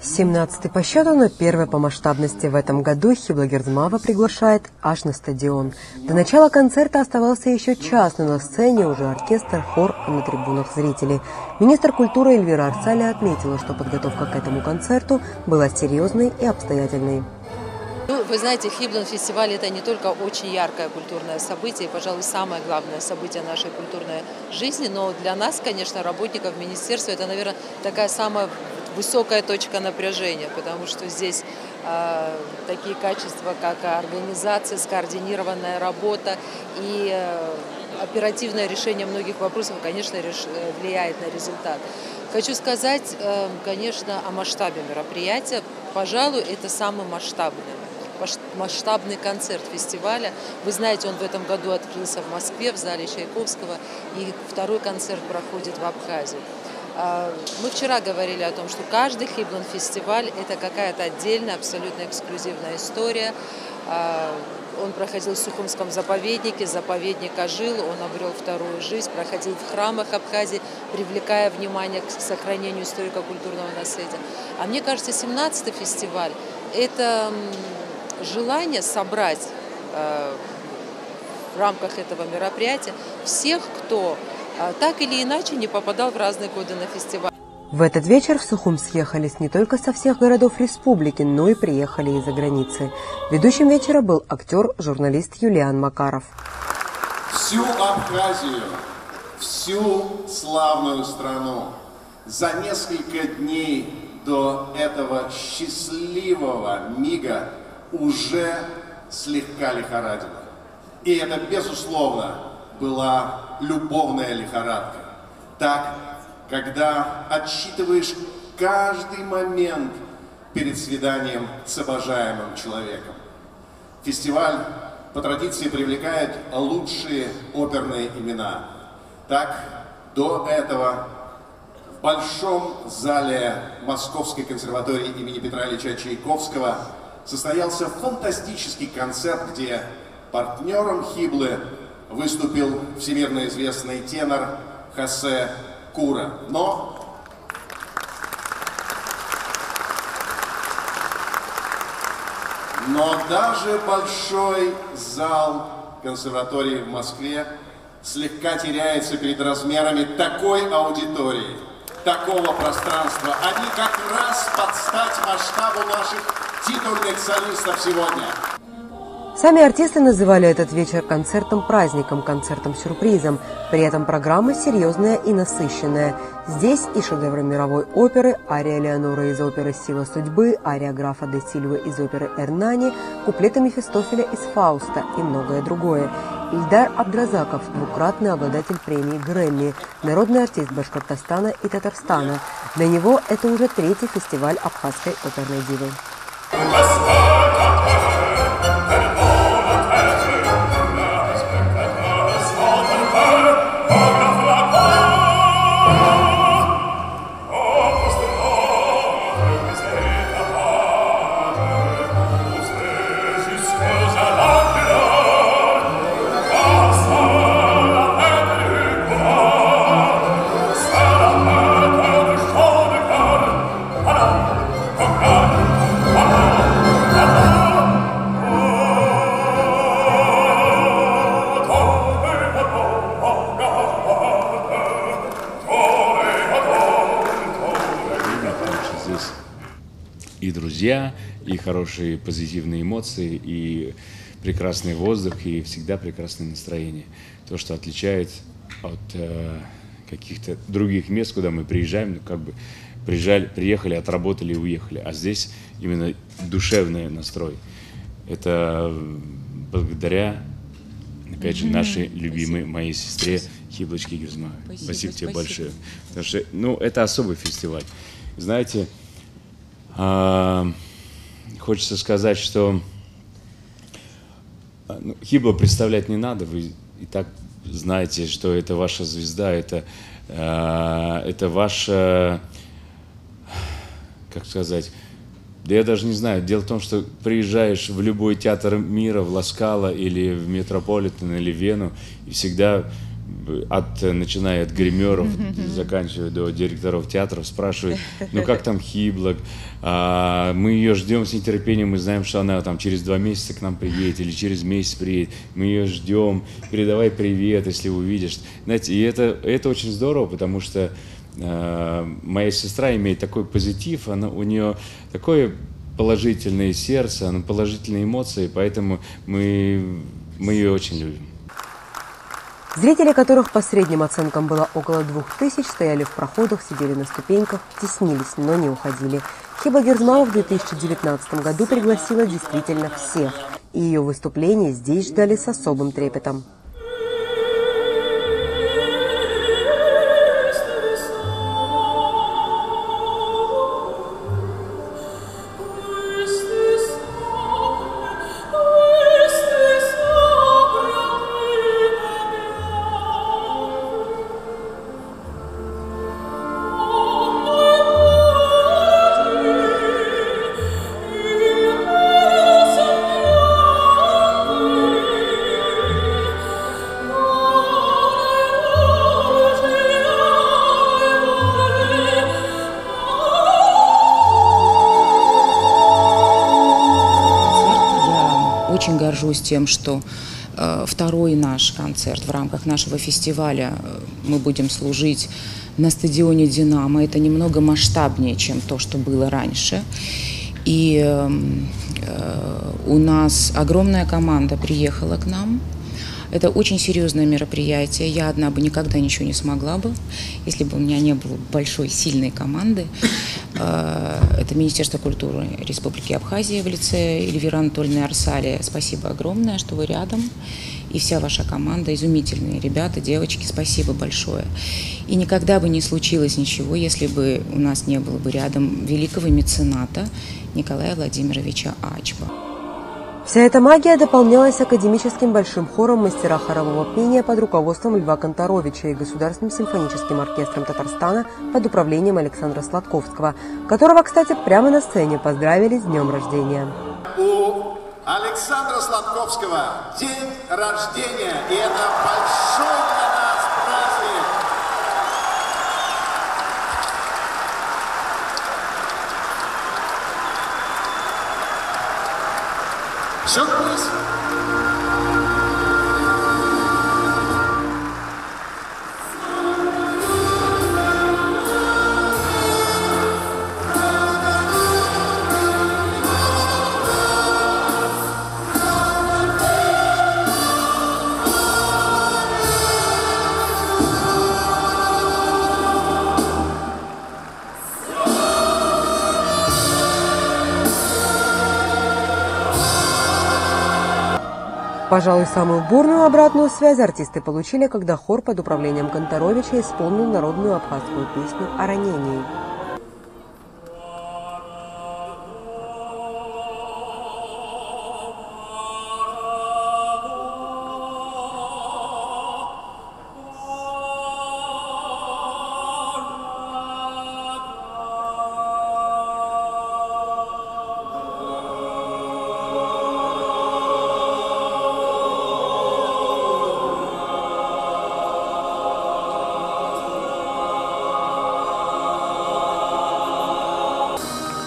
17 по счету, но первый по масштабности в этом году Хиблагерзмава приглашает аж на стадион. До начала концерта оставался еще час, но на сцене уже оркестр, хор, а на трибунах зрители. Министр культуры Эльвира Арсаля отметила, что подготовка к этому концерту была серьезной и обстоятельной. Ну, вы знаете, Хиблон фестиваль это не только очень яркое культурное событие, и, пожалуй, самое главное событие нашей культурной жизни, но для нас, конечно, работников министерства, это, наверное, такая самая высокая точка напряжения, потому что здесь э, такие качества, как организация, скоординированная работа и э, оперативное решение многих вопросов, конечно, реш... влияет на результат. Хочу сказать, э, конечно, о масштабе мероприятия. Пожалуй, это самый масштабный масштабный концерт фестиваля. Вы знаете, он в этом году открылся в Москве, в зале Чайковского, и второй концерт проходит в Абхазии. А, мы вчера говорили о том, что каждый Хиблон фестиваль – это какая-то отдельная, абсолютно эксклюзивная история. А, он проходил в Сухумском заповеднике, заповедник ожил, он обрел вторую жизнь, проходил в храмах Абхазии, привлекая внимание к сохранению историко-культурного наследия. А мне кажется, 17-й фестиваль – это желание собрать а, в рамках этого мероприятия всех, кто так или иначе не попадал в разные годы на фестиваль. В этот вечер в Сухум съехались не только со всех городов республики, но и приехали из-за границы. Ведущим вечера был актер, журналист Юлиан Макаров. Всю Абхазию, всю славную страну за несколько дней до этого счастливого мига уже слегка лихорадило. И это, безусловно, была любовная лихорадка. Так, когда отсчитываешь каждый момент перед свиданием с обожаемым человеком. Фестиваль по традиции привлекает лучшие оперные имена. Так, до этого в Большом зале Московской консерватории имени Петра Ильича Чайковского состоялся фантастический концерт, где партнером Хиблы выступил всемирно известный тенор Хосе Кура. Но Но даже большой зал консерватории в Москве слегка теряется перед размерами такой аудитории, такого пространства. Они как раз под стать масштабу наших титульных солистов сегодня. Сами артисты называли этот вечер концертом-праздником, концертом-сюрпризом. При этом программа серьезная и насыщенная. Здесь и шедевры мировой оперы, ария Леонора из оперы «Сила судьбы», ария графа де Сильвы из оперы «Эрнани», куплеты Мефистофеля из «Фауста» и многое другое. Ильдар Абдразаков, двукратный обладатель премии Грэмми, народный артист Башкортостана и Татарстана. Для него это уже третий фестиваль абхазской оперной дивы. Друзья, и хорошие позитивные эмоции, и прекрасный воздух, и всегда прекрасное настроение. То, что отличает от э, каких-то других мест, куда мы приезжаем, ну, как бы приезжали, приехали, отработали и уехали. А здесь именно душевный настрой. Это благодаря, опять же, нашей любимой Спасибо. моей сестре Хиблочке Герзмаевой. Спасибо, Спасибо тебе Спасибо. большое. Потому что, ну, это особый фестиваль. Знаете, хочется сказать, что а, ну, Хибла представлять не надо, вы и так знаете, что это ваша звезда, это, а, это ваша, как сказать, да я даже не знаю. Дело в том, что приезжаешь в любой театр мира, в Ласкало или в Метрополитен или в Вену, и всегда от, начиная от гримеров, заканчивая до директоров театров, спрашивают, ну как там Хиблок, а, мы ее ждем с нетерпением, мы знаем, что она там через два месяца к нам приедет или через месяц приедет, мы ее ждем, передавай привет, если увидишь. Знаете, и это, это очень здорово, потому что э, моя сестра имеет такой позитив, она, у нее такое положительное сердце, она положительные эмоции, поэтому мы, мы ее очень любим. Зрители, которых по средним оценкам было около двух тысяч, стояли в проходах, сидели на ступеньках, теснились, но не уходили. Хиба Герзмава в 2019 году пригласила действительно всех, и ее выступление здесь ждали с особым трепетом. Горжусь тем, что э, второй наш концерт в рамках нашего фестиваля э, мы будем служить на стадионе «Динамо». Это немного масштабнее, чем то, что было раньше. И эм, э, у нас огромная команда приехала к нам – это очень серьезное мероприятие. Я одна бы никогда ничего не смогла бы, если бы у меня не было большой, сильной команды. Э, это Министерство культуры Республики Абхазия в лице Эльвиры Анатольевны Арсалия. Спасибо огромное, что вы рядом. И вся ваша команда, изумительные ребята, девочки, спасибо большое. И никогда бы не случилось ничего, если бы у нас не было бы рядом великого мецената Николая Владимировича Ачба. Вся эта магия дополнялась академическим большим хором мастера хорового пения под руководством Льва Конторовича и Государственным симфоническим оркестром Татарстана под управлением Александра Сладковского, которого, кстати, прямо на сцене поздравили с днем рождения. У Александра Сладковского день рождения, и это большой Sure. Пожалуй, самую бурную обратную связь артисты получили, когда хор под управлением Конторовича исполнил народную абхазскую песню о ранении.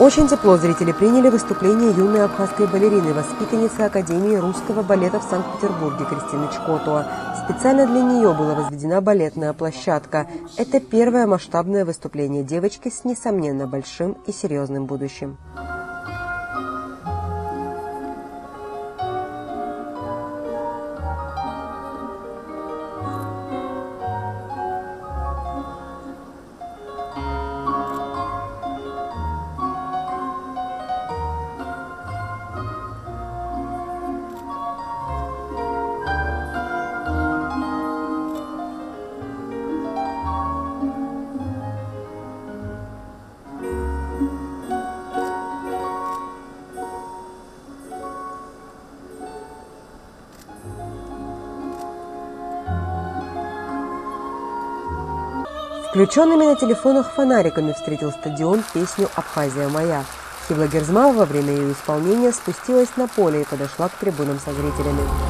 Очень тепло зрители приняли выступление юной абхазской балерины, воспитанницы Академии русского балета в Санкт-Петербурге Кристины Чкотуа. Специально для нее была возведена балетная площадка. Это первое масштабное выступление девочки с, несомненно, большим и серьезным будущим. Включенными на телефонах фонариками встретил стадион песню «Абхазия моя». Хибла Герзмава во время ее исполнения спустилась на поле и подошла к трибунам со зрителями.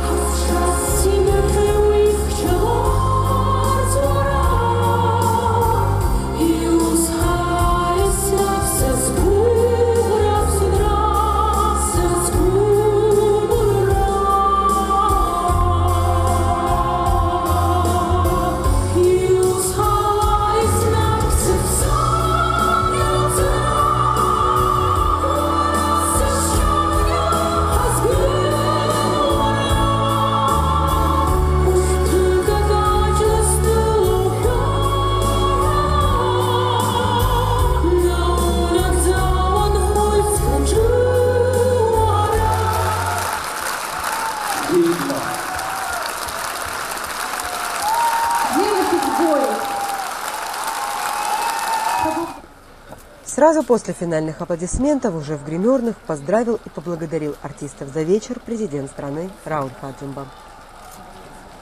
Сразу после финальных аплодисментов уже в гримерных поздравил и поблагодарил артистов за вечер президент страны Рауль Хаджимба.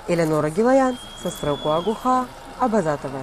Элеонора Гилаян со Агуха, Абазатова.